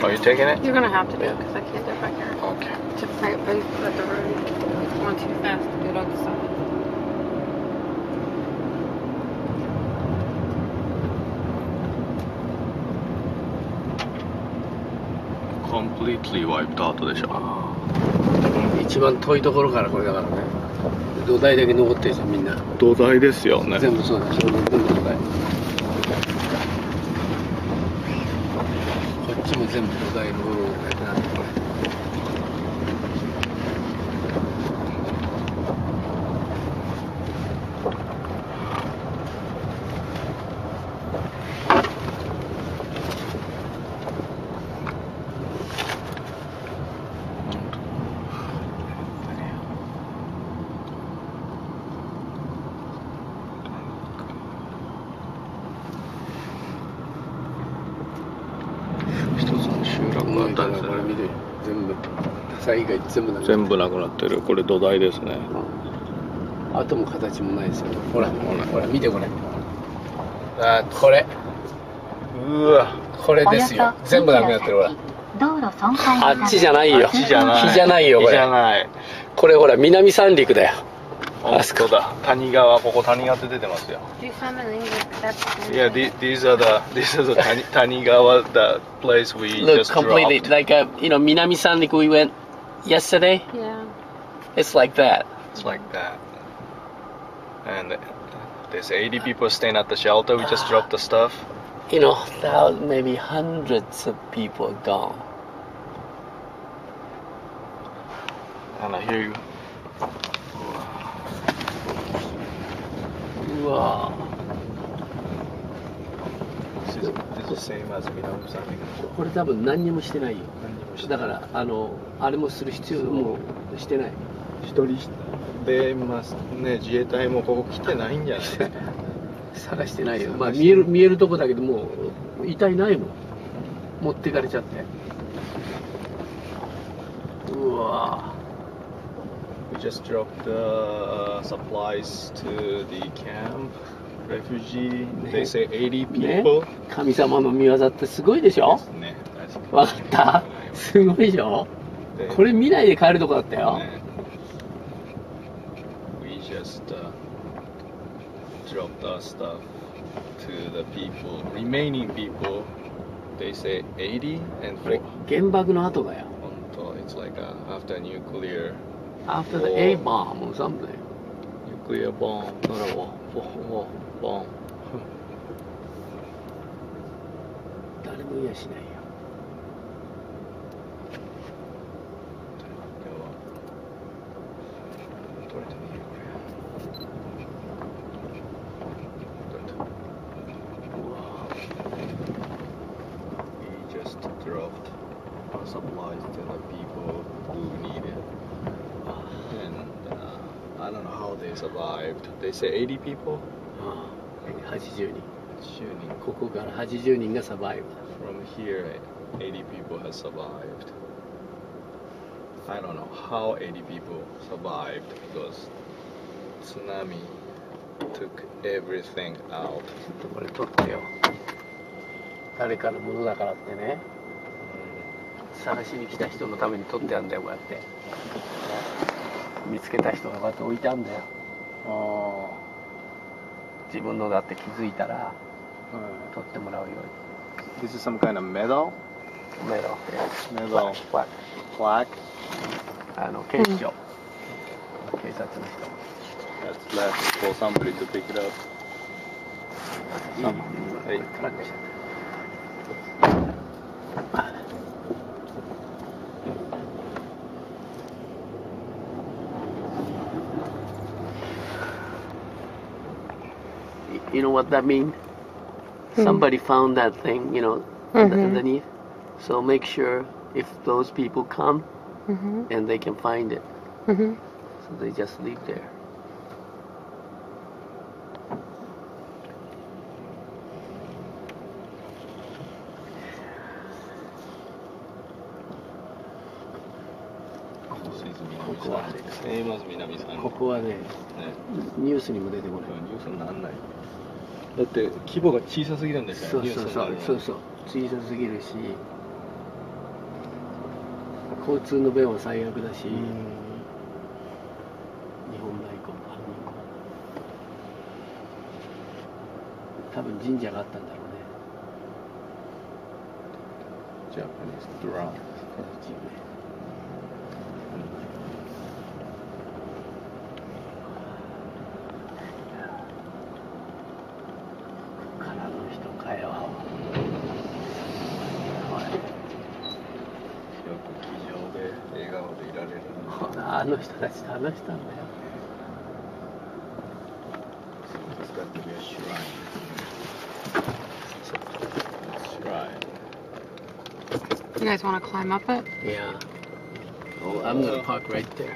taking it? You're gonna have to do it because I can't do it back here. Okay. To play it both at the road. It's going too fast to do it on the side. Completely wiped out でしょ。一番遠いところからこれだからね土台だけ残ってるじゃんみんな土台ですよね。全部そうだよ全部土台こっちも全部土台の部分がなくなって。これ一つの集落があったんですね。これ見て全部火災以外全部なくなって全部なくなってる。これ土台ですね。跡も形もないですよほらほらほら見てこれあこれうわ。これですよ全部なくなってるほら道路損壊あっちじゃないよあっちじゃない。木じゃないよこ木じゃれない。これほら南三陸だよ本当だ。谷川、ここ谷川って出てますよ。 Do some in English. That's Yeah, the- these are the, these are the 谷谷川, the place we Look just completely dropped. like a you know 南三陸 we went yesterday Yeah. it's like that It's like that. And there's 80 people staying at the shelter. We just dropped the stuff. you know thousands maybe hundreds of people gone And I hear you. Minami San これ多分何にもしてないよ。だからあのあれもする必要もしてない。一人でますね自衛隊もここ来てないんじゃない？探してないよ。まあ見える見えるとこだけどもう遺体ないもん。持ってかれちゃって。うわ just dropped the supplies to the camp refugee they say 80ね people 神様の見業ってすごいでしょねわかったすごいでしょこれ見ないで帰るとこだったよ、ね We just uh, dropped our stuff to the people remaining people they say 80 and for 原爆の後だよ it's like a, after nuclear After the A bomb or something nuclear bomb だからもうおお bomb 誰もいやしないよ取れてねえよこれ取れたうわ We just dropped our supplies to the people who need it. Uh, I don't know how they survived. They say 80 people? ああ80人.ここから80人がサバイブ From here, 80 people have survived. I don't know how 80 people survived because tsunami took everything out. ちょっとこれ取ってよ誰かのものだからってね探しに来た人のために取ってあんだよこうやって見つけた人がこうやって置いてあんだよ自分のだって気づいたら取ってもらうよう This is some kind of メロ Metal ファ plaque あの警視庁、警察の that's left for somebody to pick it up. はいトラックし You know what that means? Somebody found that thing, you know, Mhm. underneath. So make sure if those people come Mm-hmm. and they can find it. Mm-hmm. So they just leave there. This is ここは Same as 南さん。ここはね、ね。ニュースにも出てこない。ニュースにならない。 だって規模が小さすぎるんですよそうそうそう。そうそう。小さすぎるし交通の便は最悪だし、うん。日本大根の犯人多分神社があったんだろうね。Japanese drum 形ねからあの人たちと話したんだよ使ってるよ shrine shrine You guys want to climb up it? Yeah. Oh, I'm gonna park right there.